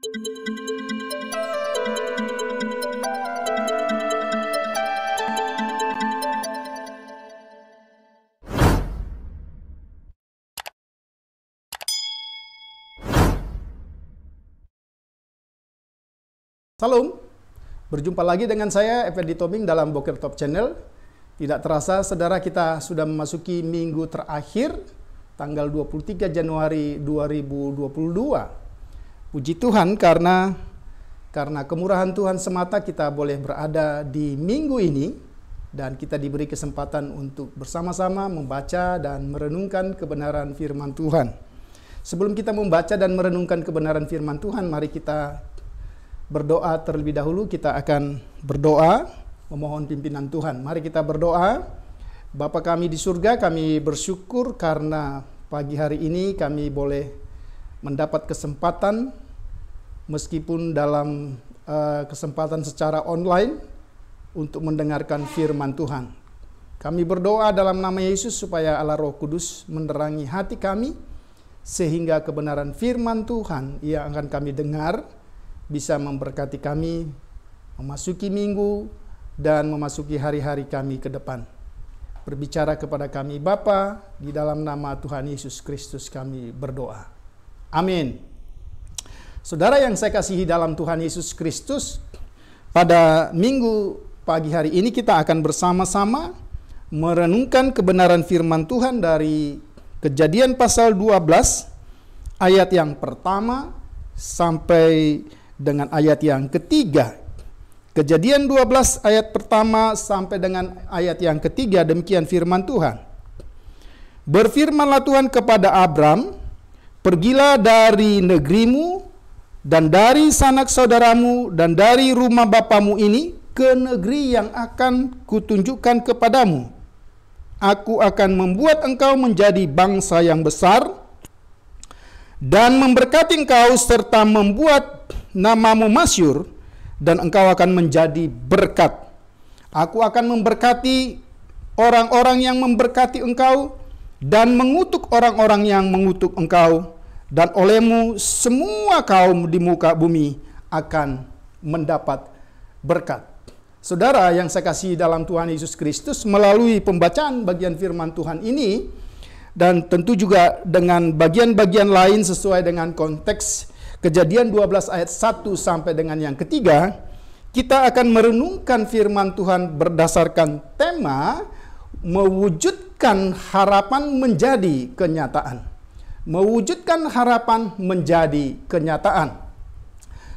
Salam, berjumpa lagi dengan saya Effendi Tobing dalam Boker Top Channel. Tidak terasa saudara kita sudah memasuki minggu terakhir tanggal 23 Januari 2022. Puji Tuhan karena karena kemurahan Tuhan semata kita boleh berada di minggu ini dan kita diberi kesempatan untuk bersama-sama membaca dan merenungkan kebenaran firman Tuhan. Sebelum kita membaca dan merenungkan kebenaran firman Tuhan, mari kita berdoa terlebih dahulu kita akan berdoa memohon pimpinan Tuhan. Mari kita berdoa. Bapa kami di surga, kami bersyukur karena pagi hari ini kami boleh mendapat kesempatan meskipun dalam uh, kesempatan secara online untuk mendengarkan firman Tuhan. Kami berdoa dalam nama Yesus supaya Allah Roh Kudus menerangi hati kami sehingga kebenaran firman Tuhan yang akan kami dengar bisa memberkati kami memasuki minggu dan memasuki hari-hari kami ke depan. Berbicara kepada kami Bapa di dalam nama Tuhan Yesus Kristus kami berdoa. Amin. Saudara yang saya kasihi dalam Tuhan Yesus Kristus, pada minggu pagi hari ini kita akan bersama-sama merenungkan kebenaran firman Tuhan dari Kejadian pasal 12 ayat yang pertama sampai dengan ayat yang ketiga. Kejadian 12 ayat pertama sampai dengan ayat yang ketiga demikian firman Tuhan. Berfirmanlah Tuhan kepada Abram, pergilah dari negerimu dan dari sanak saudaramu dan dari rumah bapamu ini ke negeri yang akan kutunjukkan kepadamu. Aku akan membuat engkau menjadi bangsa yang besar dan memberkati engkau serta membuat namamu masyur dan engkau akan menjadi berkat. Aku akan memberkati orang-orang yang memberkati engkau dan mengutuk orang-orang yang mengutuk engkau dan olehmu semua kaum di muka bumi akan mendapat berkat. Saudara yang saya kasih dalam Tuhan Yesus Kristus melalui pembacaan bagian firman Tuhan ini dan tentu juga dengan bagian-bagian lain sesuai dengan konteks Kejadian 12 ayat 1 sampai dengan yang ketiga, kita akan merenungkan firman Tuhan berdasarkan tema mewujudkan harapan menjadi kenyataan. Mewujudkan harapan menjadi kenyataan.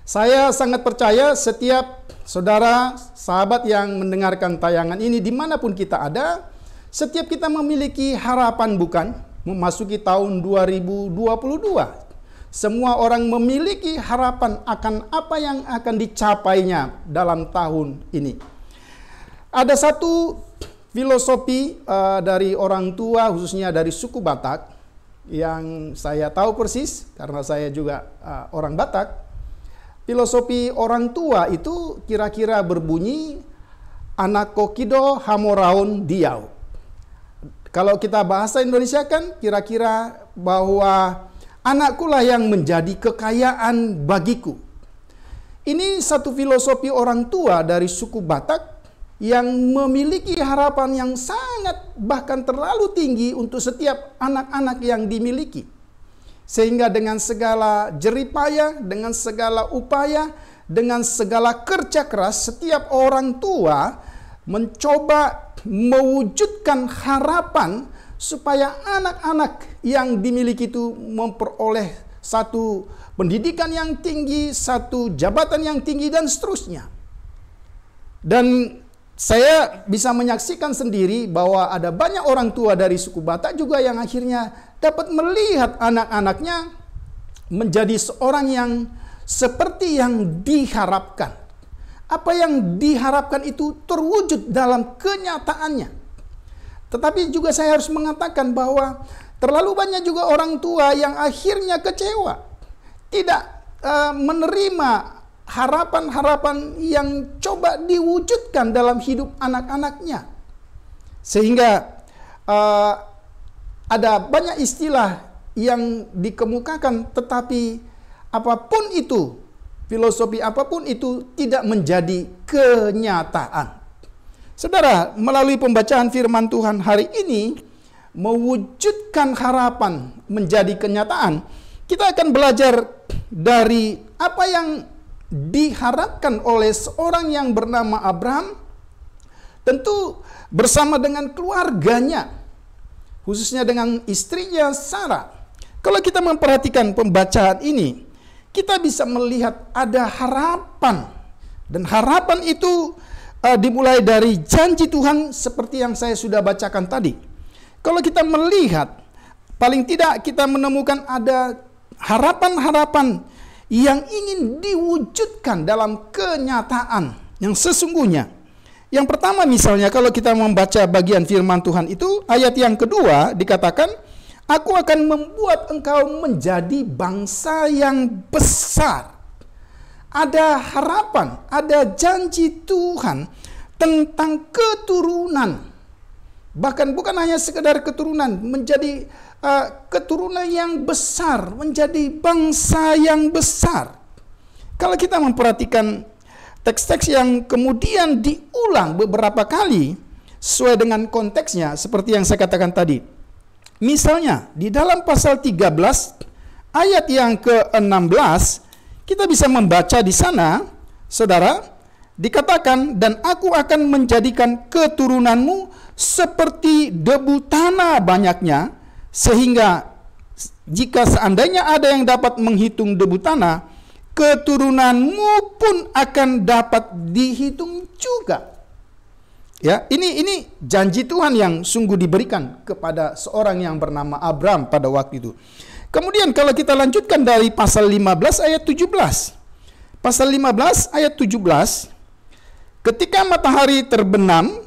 Saya sangat percaya setiap saudara, sahabat yang mendengarkan tayangan ini di mana pun kita ada, setiap kita memiliki harapan bukan? Memasuki tahun 2022 semua orang memiliki harapan akan apa yang akan dicapainya dalam tahun ini. Ada satu filosofi uh, dari orang tua khususnya dari suku Batak yang saya tahu persis karena saya juga uh, orang Batak. Filosofi orang tua itu kira-kira berbunyi anak kokido hamoraun diau. Kalau kita bahasa Indonesia kan kira-kira bahwa Anakkulah yang menjadi kekayaan bagiku. Ini satu filosofi orang tua dari suku Batak yang memiliki harapan yang sangat bahkan terlalu tinggi untuk setiap anak-anak yang dimiliki. Sehingga dengan segala jeripaya, dengan segala upaya, dengan segala kerja keras, setiap orang tua mencoba mewujudkan harapan supaya anak-anak yang dimiliki itu memperoleh satu pendidikan yang tinggi, satu jabatan yang tinggi dan seterusnya. Dan saya bisa menyaksikan sendiri bahwa ada banyak orang tua dari suku Batak juga yang akhirnya dapat melihat anak-anaknya menjadi seorang yang seperti yang diharapkan. Apa yang diharapkan itu terwujud dalam kenyataannya. Tetapi juga saya harus mengatakan bahwa terlalu banyak juga orang tua yang akhirnya kecewa. Tidak uh, menerima harapan-harapan yang coba diwujudkan dalam hidup anak-anaknya. Sehingga uh, ada banyak istilah yang dikemukakan tetapi apa pun itu filosofi apa pun itu tidak menjadi kenyataan. Saudara, melalui pembacaan firman Tuhan hari ini, mewujudkan harapan menjadi kenyataan, kita akan belajar dari apa yang diharapkan oleh seorang yang bernama Abraham, tentu bersama dengan keluarganya, khususnya dengan istrinya Sarah. Kalau kita memperhatikan pembacaan ini, kita bisa melihat ada harapan, dan harapan itu uh, dimulai dari janji Tuhan seperti yang saya sudah bacakan tadi. Kalau kita melihat, paling tidak kita menemukan ada harapan-harapan yang ingin diwujudkan dalam kenyataan yang sesungguhnya. Yang pertama misalnya kalau kita membaca bagian firman Tuhan itu ayat yang kedua dikatakan Aku akan membuat engkau menjadi bangsa yang besar ada harapan, ada janji Tuhan tentang keturunan. Bahkan bukan hanya sekedar keturunan, menjadi uh, keturunan yang besar, menjadi bangsa yang besar. Kalau kita memperhatikan teks-teks yang kemudian diulang beberapa kali sesuai dengan konteksnya seperti yang saya katakan tadi. Misalnya di dalam pasal 13 ayat yang ke-16 kita bisa membaca di sana, saudara, dikatakan, dan aku akan menjadikan keturunanmu seperti debu tanah banyaknya, sehingga jika seandainya ada yang dapat menghitung debu tanah, keturunanmu pun akan dapat dihitung juga. Ya, ini ini janji Tuhan yang sungguh diberikan kepada seorang yang bernama Abraham pada waktu itu. Kemudian kalau kita lanjutkan dari pasal 15 ayat 17. Pasal 15 ayat 17. Ketika matahari terbenam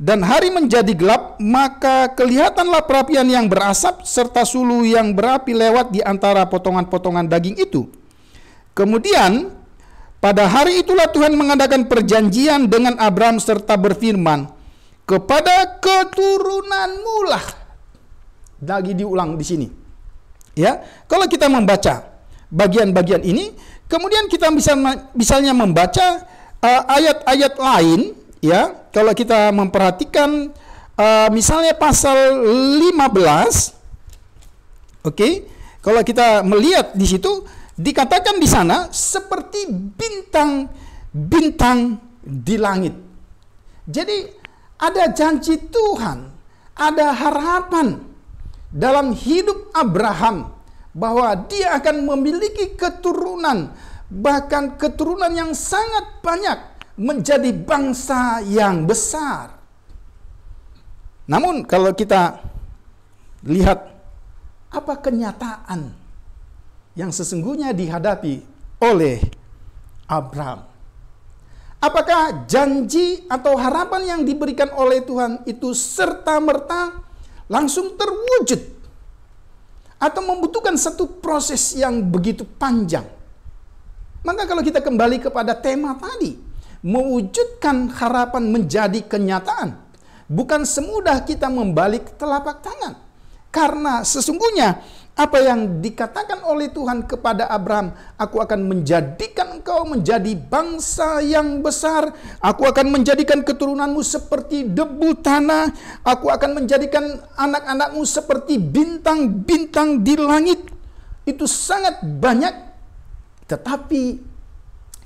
dan hari menjadi gelap, maka kelihatanlah perapian yang berasap serta sulu yang berapi lewat di antara potongan-potongan daging itu. Kemudian pada hari itulah Tuhan mengadakan perjanjian dengan Abraham serta berfirman, kepada keturunanmu lah. Lagi diulang di sini. Ya, kalau kita membaca bagian-bagian ini, kemudian kita bisa misalnya membaca uh, ayat-ayat uh, lain, ya. Kalau kita memperhatikan uh, misalnya pasal 15 Oke, okay? kalau kita melihat di situ dikatakan di sana seperti bintang-bintang di langit. Jadi ada janji Tuhan, ada harapan dalam hidup Abraham bahwa dia akan memiliki keturunan bahkan keturunan yang sangat banyak menjadi bangsa yang besar. Namun kalau kita lihat apa kenyataan yang sesungguhnya dihadapi oleh Abraham. Apakah janji atau harapan yang diberikan oleh Tuhan itu serta-merta langsung terwujud atau membutuhkan satu proses yang begitu panjang. Maka kalau kita kembali kepada tema tadi, mewujudkan harapan menjadi kenyataan, bukan semudah kita membalik telapak tangan. Karena sesungguhnya apa yang dikatakan oleh Tuhan kepada Abraham, aku akan menjadikan engkau menjadi bangsa yang besar, aku akan menjadikan keturunanmu seperti debu tanah, aku akan menjadikan anak-anakmu seperti bintang-bintang di langit. Itu sangat banyak, tetapi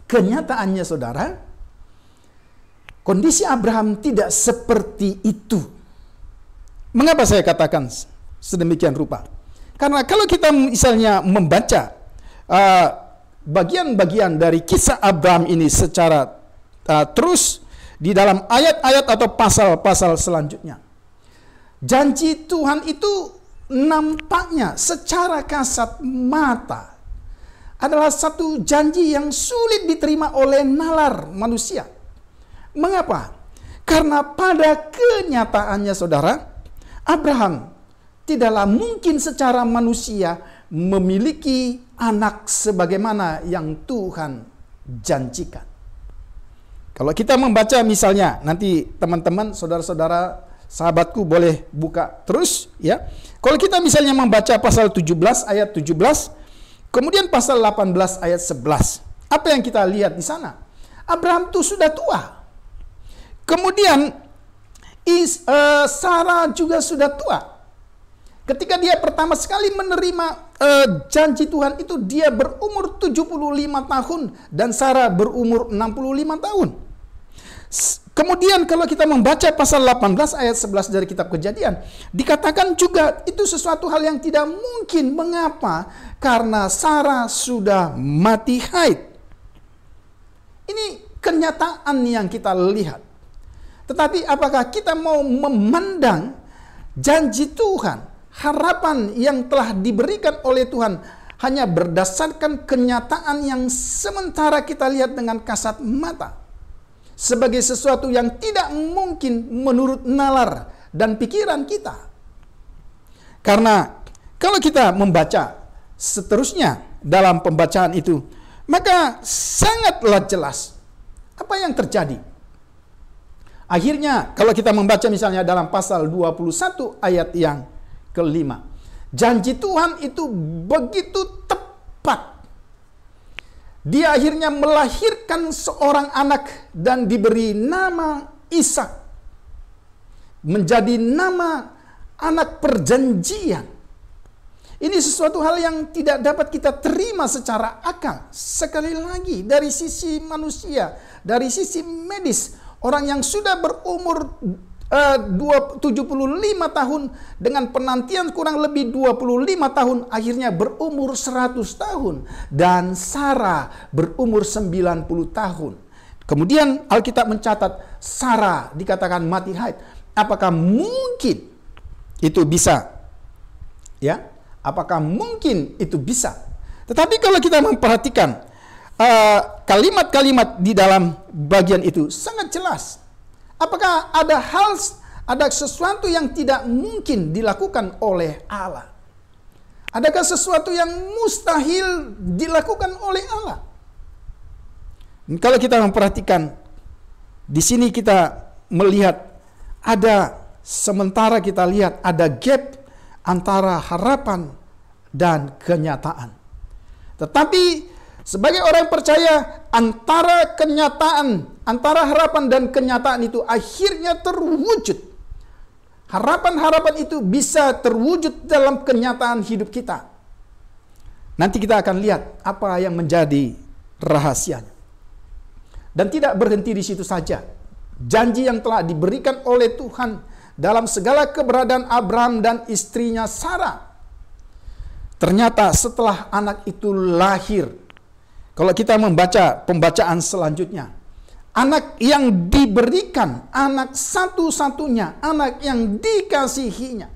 kenyataannya saudara, kondisi Abraham tidak seperti itu. Mengapa saya katakan sedemikian rupa? Karena kalau kita misalnya membaca uh, bagian-bagian uh, dari kisah Abraham ini secara uh, terus di dalam ayat-ayat atau pasal-pasal selanjutnya. Janji Tuhan itu nampaknya secara kasat mata adalah satu janji yang sulit diterima oleh nalar manusia. Mengapa? Karena pada kenyataannya saudara, Abraham tidaklah mungkin secara manusia memiliki anak sebagaimana yang Tuhan janjikan. Kalau kita membaca misalnya, nanti teman-teman, saudara-saudara, sahabatku boleh buka terus ya. Kalau kita misalnya membaca pasal 17 ayat 17, kemudian pasal 18 ayat 11. Apa yang kita lihat di sana? Abraham itu sudah tua. Kemudian Is, uh, Sarah juga sudah tua. Ketika dia pertama sekali menerima uh, janji Tuhan itu dia berumur 75 tahun dan Sarah berumur 65 tahun. Kemudian kalau kita membaca pasal 18 ayat 11 dari kitab Kejadian, dikatakan juga itu sesuatu hal yang tidak mungkin. Mengapa? Karena Sarah sudah mati haid. Ini kenyataan yang kita lihat. Tetapi apakah kita mau memandang janji Tuhan, harapan yang telah diberikan oleh Tuhan hanya berdasarkan kenyataan yang sementara kita lihat dengan kasat mata? sebagai sesuatu yang tidak mungkin menurut nalar dan pikiran kita. Karena kalau kita membaca seterusnya dalam pembacaan itu, maka sangatlah jelas apa yang terjadi. Akhirnya kalau kita membaca misalnya dalam pasal 21 ayat yang kelima. Janji Tuhan itu begitu tepat dia akhirnya melahirkan seorang anak dan diberi nama Ishak. Menjadi nama anak perjanjian. Ini sesuatu hal yang tidak dapat kita terima secara akal. Sekali lagi dari sisi manusia, dari sisi medis, orang yang sudah berumur uh, 75 tahun dengan penantian kurang lebih 25 tahun akhirnya berumur 100 tahun dan Sarah berumur 90 tahun. Kemudian Alkitab mencatat Sarah dikatakan mati haid. Apakah mungkin itu bisa? Ya, apakah mungkin itu bisa? Tetapi kalau kita memperhatikan uh, kalimat-kalimat uh, di dalam bagian itu sangat jelas Apakah ada hal, ada sesuatu yang tidak mungkin dilakukan oleh Allah? Adakah sesuatu yang mustahil dilakukan oleh Allah? Kalau kita memperhatikan, di sini kita melihat ada sementara kita lihat ada gap antara harapan dan kenyataan. Tetapi sebagai orang percaya, antara kenyataan, antara harapan dan kenyataan itu akhirnya terwujud. Harapan-harapan itu bisa terwujud dalam kenyataan hidup kita. Nanti kita akan lihat apa yang menjadi rahasianya. Dan tidak berhenti di situ saja. Janji yang telah diberikan oleh Tuhan dalam segala keberadaan Abraham dan istrinya Sarah. Ternyata setelah anak itu lahir, kalau kita membaca pembacaan selanjutnya, anak yang diberikan, anak satu-satunya, anak yang dikasihinya.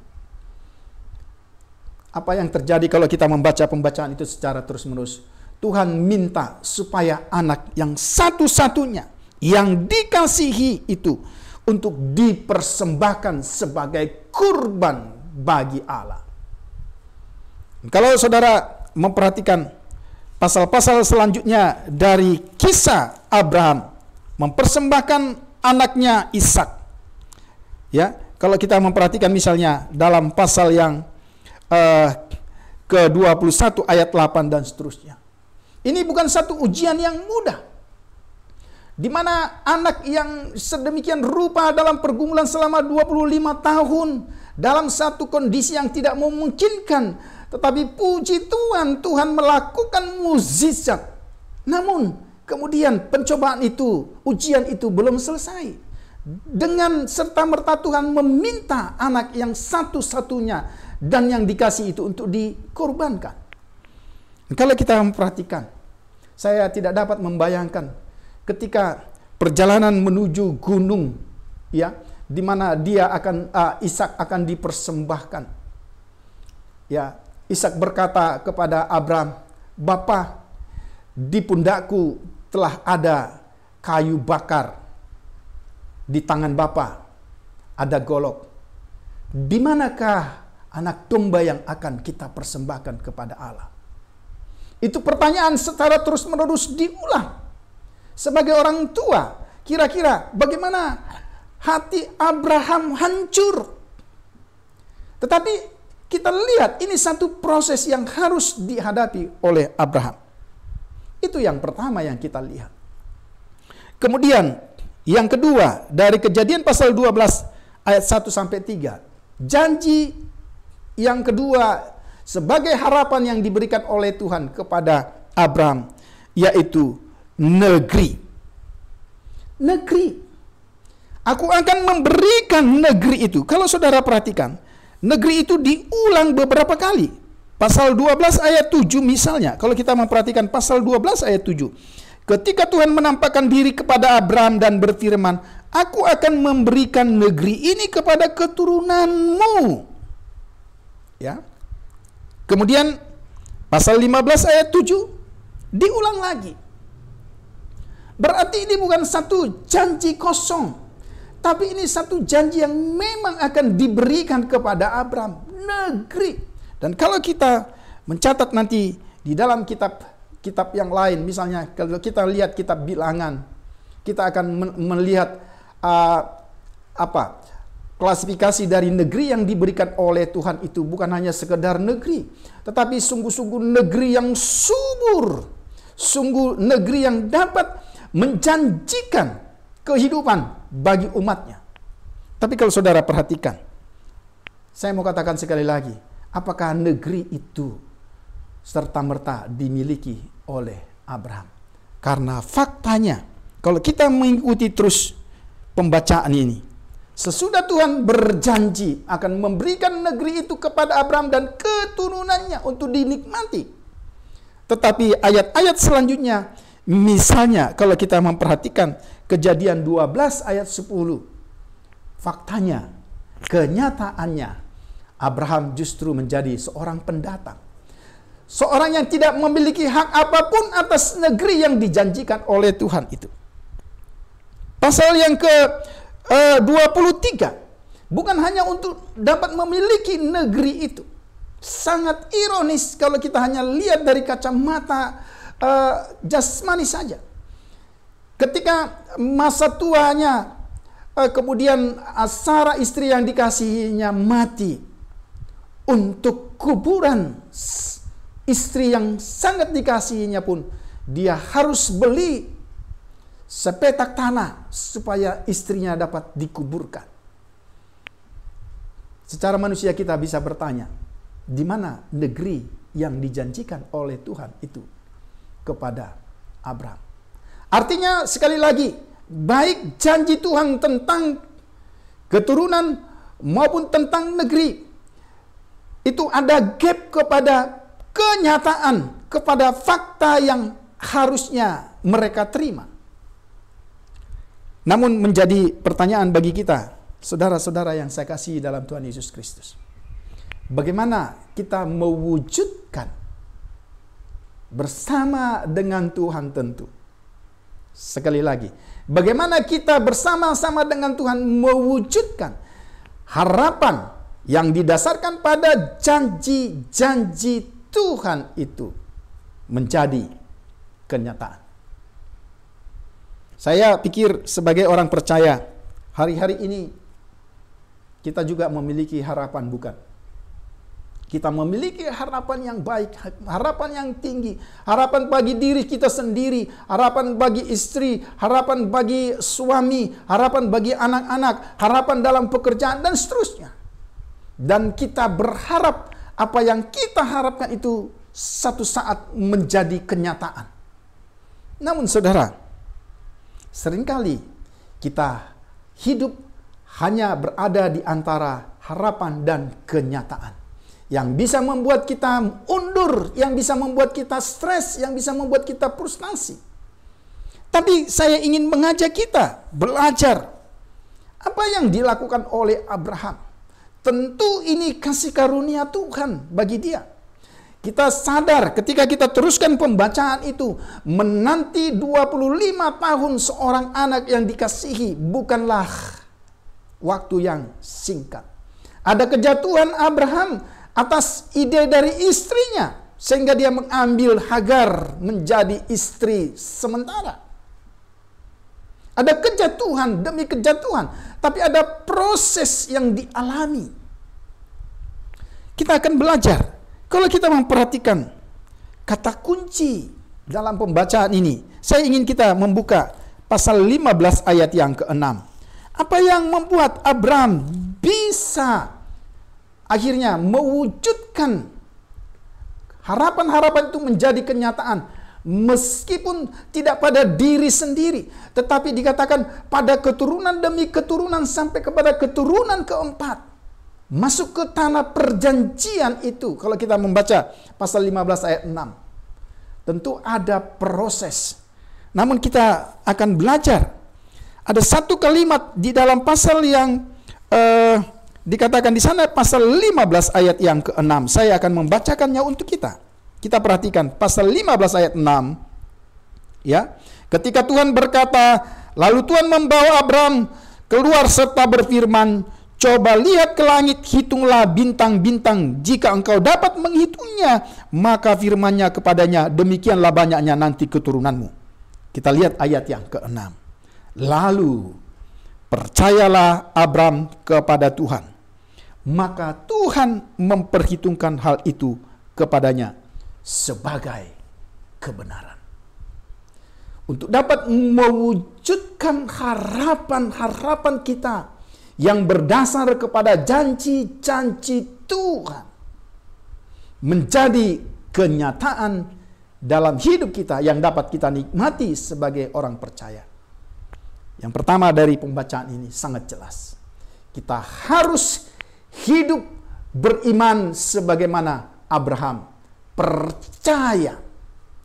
Apa yang terjadi kalau kita membaca pembacaan itu secara terus-menerus? Tuhan minta supaya anak yang satu-satunya, yang dikasihi itu untuk dipersembahkan sebagai kurban bagi Allah. Kalau saudara memperhatikan pasal-pasal selanjutnya dari kisah Abraham mempersembahkan anaknya Ishak. Ya, kalau kita memperhatikan misalnya dalam pasal yang uh, ke-21 ayat 8 dan seterusnya. Ini bukan satu ujian yang mudah. Di mana anak yang sedemikian rupa dalam pergumulan selama 25 tahun dalam satu kondisi yang tidak memungkinkan tetapi puji Tuhan, Tuhan melakukan mukjizat. Namun kemudian pencobaan itu, ujian itu belum selesai. Dengan serta merta Tuhan meminta anak yang satu-satunya dan yang dikasih itu untuk dikorbankan. Kalau kita memperhatikan, saya tidak dapat membayangkan ketika perjalanan menuju gunung, ya, di mana dia akan uh, Ishak akan dipersembahkan. Ya, Ishak berkata kepada Abraham, Bapa, di pundakku telah ada kayu bakar. Di tangan Bapa ada golok. Di manakah anak domba yang akan kita persembahkan kepada Allah? Itu pertanyaan secara terus-menerus diulang. Sebagai orang tua, kira-kira bagaimana hati Abraham hancur? Tetapi kita lihat ini satu proses yang harus dihadapi oleh Abraham. Itu yang pertama yang kita lihat. Kemudian yang kedua dari kejadian pasal 12 ayat 1 sampai 3. Janji yang kedua sebagai harapan yang diberikan oleh Tuhan kepada Abraham yaitu negeri. Negeri. Aku akan memberikan negeri itu. Kalau saudara perhatikan, negeri itu diulang beberapa kali. Pasal 12 ayat 7 misalnya, kalau kita memperhatikan pasal 12 ayat 7. Ketika Tuhan menampakkan diri kepada Abraham dan berfirman, Aku akan memberikan negeri ini kepada keturunanmu. Ya. Kemudian pasal 15 ayat 7 diulang lagi. Berarti ini bukan satu janji kosong. Tapi ini satu janji yang memang akan diberikan kepada Abraham. Negeri. Dan kalau kita mencatat nanti di dalam kitab kitab yang lain, misalnya kalau kita lihat kitab bilangan, kita akan melihat uh, apa klasifikasi dari negeri yang diberikan oleh Tuhan itu bukan hanya sekedar negeri, tetapi sungguh-sungguh negeri yang subur, sungguh negeri yang dapat menjanjikan kehidupan bagi umatnya. Tapi kalau saudara perhatikan, saya mau katakan sekali lagi, apakah negeri itu serta-merta dimiliki oleh Abraham? Karena faktanya, kalau kita mengikuti terus pembacaan ini. Sesudah Tuhan berjanji akan memberikan negeri itu kepada Abraham dan keturunannya untuk dinikmati. Tetapi ayat-ayat selanjutnya, misalnya kalau kita memperhatikan kejadian 12 ayat 10, faktanya, kenyataannya, Abraham justru menjadi seorang pendatang. Seorang yang tidak memiliki hak apa pun atas negeri yang dijanjikan oleh Tuhan itu. Pasal yang ke uh, eh, 23 bukan hanya untuk dapat memiliki negeri itu. Sangat ironis kalau kita hanya lihat dari kacamata uh, jasmani saja. Ketika masa tuanya uh, kemudian Sarah istri yang dikasihinya mati untuk kuburan istri yang sangat dikasihinya pun dia harus beli sepetak tanah supaya istrinya dapat dikuburkan. Secara manusia kita bisa bertanya, di mana negeri yang dijanjikan oleh Tuhan itu kepada Abraham. Artinya sekali lagi, baik janji Tuhan tentang keturunan maupun tentang negeri, itu ada gap kepada kenyataan, kepada fakta yang harusnya mereka terima. Namun menjadi pertanyaan bagi kita, saudara-saudara yang saya kasih dalam Tuhan Yesus Kristus. Bagaimana kita mewujudkan bersama dengan Tuhan tentu. Sekali lagi, bagaimana kita bersama-sama dengan Tuhan mewujudkan harapan yang didasarkan pada janji-janji Tuhan itu menjadi kenyataan. Saya pikir sebagai orang percaya, hari-hari ini kita juga memiliki harapan bukan? Kita memiliki harapan yang baik, harapan yang tinggi, harapan bagi diri kita sendiri, harapan bagi istri, harapan bagi suami, harapan bagi anak-anak, harapan dalam pekerjaan dan seterusnya. Dan kita berharap apa yang kita harapkan itu satu saat menjadi kenyataan. Namun saudara, Seringkali kita hidup hanya berada di antara harapan dan kenyataan. Yang bisa membuat kita undur, yang bisa membuat kita stres, yang bisa membuat kita frustasi. Tapi saya ingin mengajak kita belajar apa yang dilakukan oleh Abraham. Tentu ini kasih karunia Tuhan bagi dia. Kita sadar ketika kita teruskan pembacaan itu, menanti 25 tahun seorang anak yang dikasihi bukanlah waktu yang singkat. Ada kejatuhan Abraham atas ide dari istrinya sehingga dia mengambil Hagar menjadi istri sementara. Ada kejatuhan demi kejatuhan, tapi ada proses yang dialami. Kita akan belajar kalau kita memperhatikan kata kunci dalam pembacaan ini. Saya ingin kita membuka pasal 15 ayat yang ke-6. Apa yang membuat Abraham bisa akhirnya mewujudkan harapan-harapan itu menjadi kenyataan. Meskipun tidak pada diri sendiri tetapi dikatakan pada keturunan demi keturunan sampai kepada keturunan keempat. Masuk ke tanah perjanjian itu. Kalau kita membaca pasal 15 ayat 6 tentu ada proses. Namun kita akan belajar. Ada satu kalimat di dalam pasal yang uh, dikatakan di sana pasal 15 ayat yang ke-6. Saya akan membacakannya untuk kita. Kita perhatikan pasal 15 ayat 6. Ya. Ketika Tuhan berkata, lalu Tuhan membawa Abraham keluar serta berfirman, Coba lihat ke langit, hitunglah bintang-bintang. Jika engkau dapat menghitungnya, maka firmannya kepadanya, demikianlah banyaknya nanti keturunanmu. Kita lihat ayat yang ke-6. Lalu, percayalah Abram kepada Tuhan maka Tuhan memperhitungkan hal itu kepadanya sebagai kebenaran. Untuk dapat mewujudkan harapan-harapan kita yang berdasar kepada janji-janji Tuhan menjadi kenyataan dalam hidup kita yang dapat kita nikmati sebagai orang percaya. Yang pertama dari pembacaan ini sangat jelas. Kita harus hidup beriman sebagaimana Abraham percaya.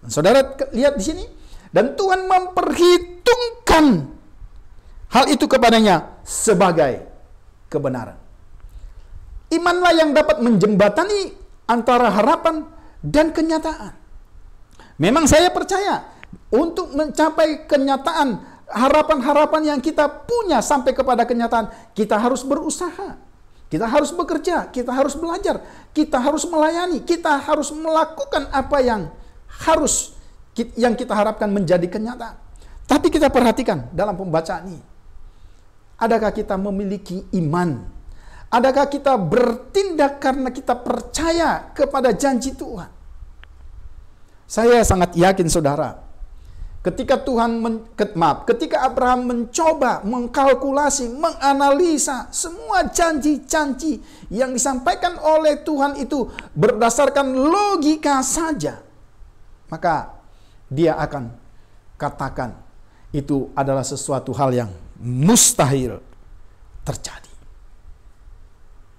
Saudara lihat di sini dan Tuhan memperhitungkan hal itu kepadanya sebagai kebenaran. Imanlah yang dapat menjembatani antara harapan dan kenyataan. Memang saya percaya untuk mencapai kenyataan harapan-harapan yang kita punya sampai kepada kenyataan, kita harus berusaha. Kita harus bekerja, kita harus belajar, kita harus melayani, kita harus melakukan apa yang harus yang kita harapkan menjadi kenyataan. Tapi kita perhatikan dalam pembacaan ini. Adakah kita memiliki iman? Adakah kita bertindak karena kita percaya kepada janji Tuhan? Saya sangat yakin saudara, Ketika Tuhan men, maaf, ketika Abraham mencoba mengkalkulasi, menganalisa semua janji-janji yang disampaikan oleh Tuhan itu berdasarkan logika saja, maka dia akan katakan itu adalah sesuatu hal yang mustahil terjadi.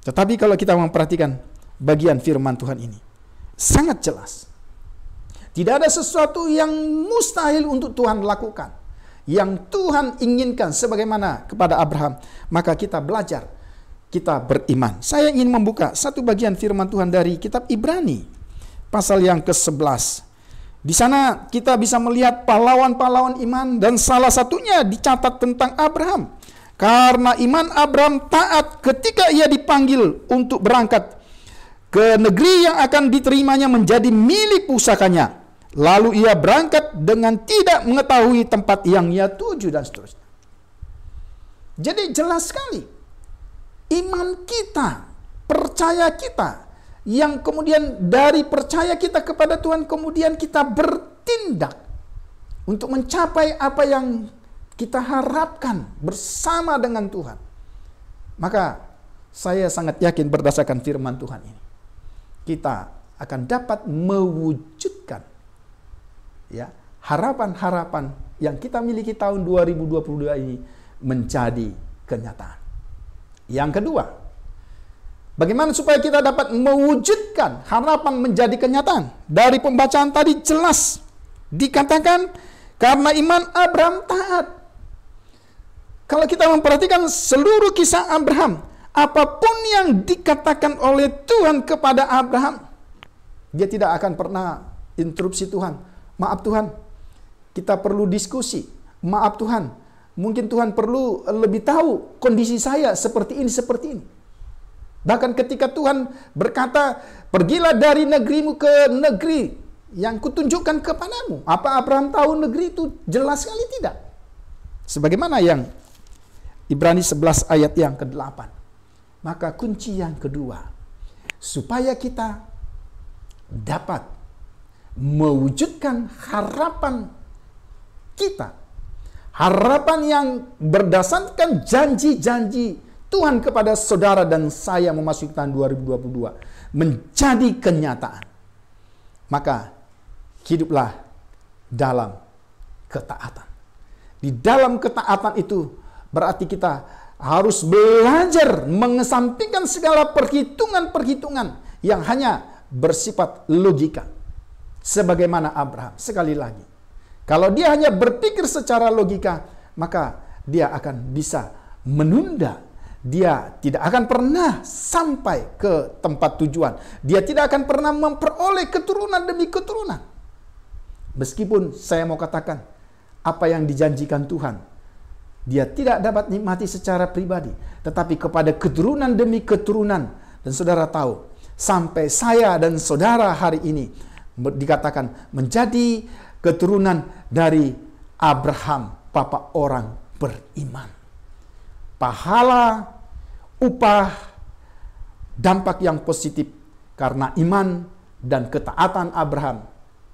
Tetapi kalau kita memperhatikan bagian firman Tuhan ini, sangat jelas tidak ada sesuatu yang mustahil untuk Tuhan lakukan. Yang Tuhan inginkan sebagaimana kepada Abraham. Maka kita belajar, kita beriman. Saya ingin membuka satu bagian firman Tuhan dari kitab Ibrani. Pasal yang ke-11. Di sana kita bisa melihat pahlawan-pahlawan iman dan salah satunya dicatat tentang Abraham. Karena iman Abraham taat ketika ia dipanggil untuk berangkat ke negeri yang akan diterimanya menjadi milik pusakanya. Lalu ia berangkat dengan tidak mengetahui tempat yang ia tuju dan seterusnya. Jadi jelas sekali iman kita, percaya kita yang kemudian dari percaya kita kepada Tuhan kemudian kita bertindak untuk mencapai apa yang kita harapkan bersama dengan Tuhan. Maka saya sangat yakin berdasarkan firman Tuhan ini kita akan dapat mewujudkan ya harapan-harapan yang kita miliki tahun 2022 ini menjadi kenyataan. Yang kedua, bagaimana supaya kita dapat mewujudkan harapan menjadi kenyataan? Dari pembacaan tadi jelas dikatakan karena iman Abraham taat. Kalau kita memperhatikan seluruh kisah Abraham, apa pun yang dikatakan oleh Tuhan kepada Abraham, dia tidak akan pernah interupsi Tuhan Maaf Tuhan, kita perlu diskusi. Maaf Tuhan, mungkin Tuhan perlu lebih tahu kondisi saya seperti ini, seperti ini. Bahkan ketika Tuhan berkata, pergilah dari negerimu ke negeri yang kutunjukkan kepadamu. Apa Abraham tahu negeri itu? Jelas sekali tidak. Sebagaimana yang Ibrani 11 ayat yang ke-8. Maka kunci yang kedua, supaya kita dapat mewujudkan harapan kita. Harapan yang berdasarkan janji-janji Tuhan kepada saudara dan saya memasuki tahun 2022 menjadi kenyataan. Maka hiduplah dalam ketaatan. Di dalam ketaatan itu berarti kita harus belajar mengesampingkan segala perhitungan-perhitungan yang hanya bersifat logika. Sebagaimana Abraham. Sekali lagi. Kalau dia hanya berpikir secara logika, maka dia akan bisa menunda. Dia tidak akan pernah sampai ke tempat tujuan. Dia tidak akan pernah memperoleh keturunan demi keturunan. Meskipun saya mau katakan, apa yang dijanjikan Tuhan, dia tidak dapat nikmati secara pribadi. Tetapi kepada keturunan demi keturunan. Dan saudara tahu, sampai saya dan saudara hari ini dikatakan menjadi keturunan dari Abraham, papa orang beriman. Pahala, upah, dampak yang positif karena iman dan ketaatan Abraham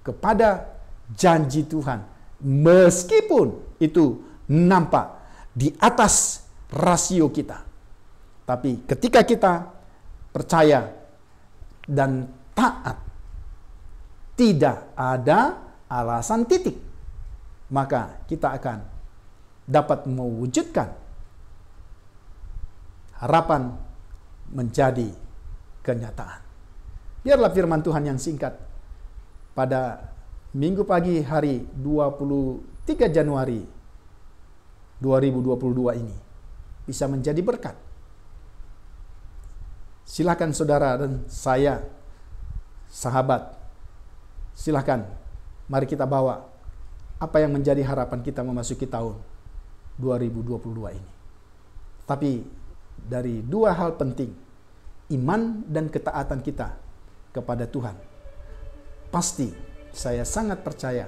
kepada janji Tuhan. Meskipun itu nampak di atas rasio kita. Tapi ketika kita percaya dan taat, tidak ada alasan titik, maka kita akan dapat mewujudkan harapan menjadi kenyataan. Biarlah firman Tuhan yang singkat pada minggu pagi hari 23 Januari 2022 ini bisa menjadi berkat. Silakan saudara dan saya, sahabat, silakan mari kita bawa apa yang menjadi harapan kita memasuki tahun 2022 ini. Tapi dari dua hal penting, iman dan ketaatan kita kepada Tuhan. Pasti saya sangat percaya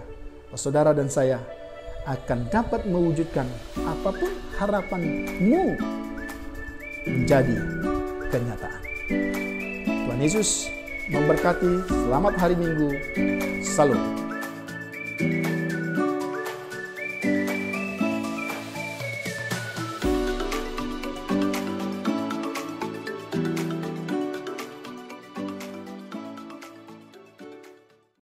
saudara dan saya akan dapat mewujudkan apa pun harapanmu menjadi kenyataan. Tuhan Yesus memberkati. Selamat hari Minggu. Salam.